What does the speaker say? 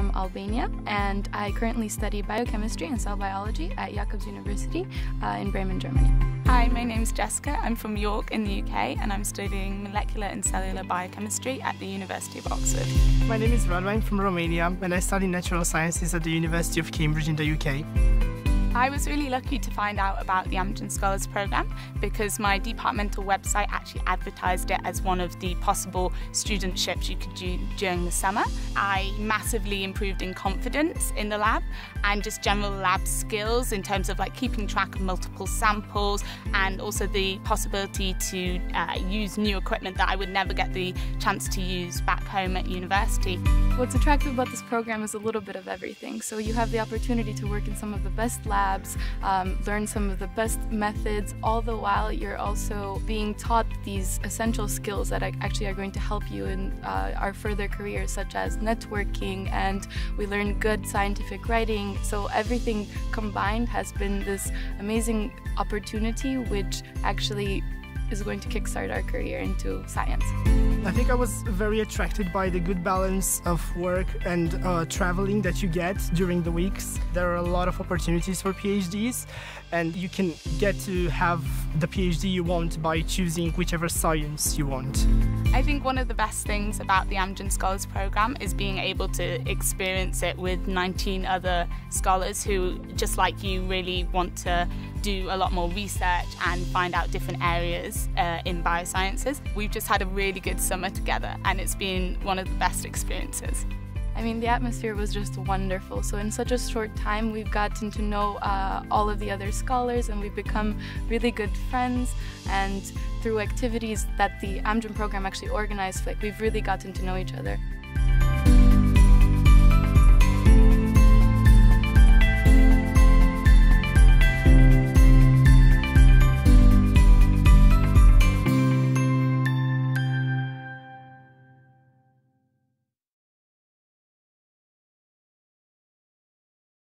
from Albania and I currently study biochemistry and cell biology at Jacobs University uh, in Bremen, Germany. Hi, my name is Jessica. I'm from York in the UK and I'm studying molecular and cellular biochemistry at the University of Oxford. My name is Radu. I'm from Romania and I study natural sciences at the University of Cambridge in the UK. I was really lucky to find out about the Amgen Scholars Programme because my departmental website actually advertised it as one of the possible studentships you could do during the summer. I massively improved in confidence in the lab and just general lab skills in terms of like keeping track of multiple samples and also the possibility to uh, use new equipment that I would never get the chance to use back home at university. What's attractive about this program is a little bit of everything. So you have the opportunity to work in some of the best labs labs, um, learn some of the best methods, all the while you're also being taught these essential skills that actually are going to help you in uh, our further careers, such as networking, and we learn good scientific writing. So everything combined has been this amazing opportunity, which actually is going to kickstart our career into science. I think I was very attracted by the good balance of work and uh, traveling that you get during the weeks. There are a lot of opportunities for PhDs and you can get to have the PhD you want by choosing whichever science you want. I think one of the best things about the Amgen Scholars Programme is being able to experience it with 19 other scholars who, just like you, really want to do a lot more research and find out different areas uh, in biosciences. We've just had a really good summer together and it's been one of the best experiences. I mean, the atmosphere was just wonderful. So in such a short time, we've gotten to know uh, all of the other scholars and we've become really good friends. And through activities that the Amgen program actually organized, like we've really gotten to know each other.